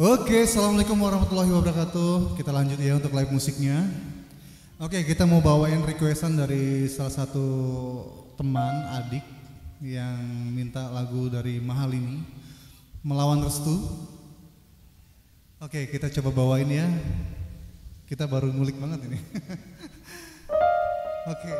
Oke, assalamualaikum warahmatullahi wabarakatuh. Kita lanjut ya untuk live musiknya. Oke, kita mau bawain requestan dari salah satu teman adik yang minta lagu dari Mahal ini, Melawan Restu. Oke, kita coba bawain ya. Kita baru ngulik banget ini. Oke.